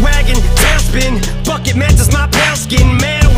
wagon, tailspin Bucket matches my pale skin, man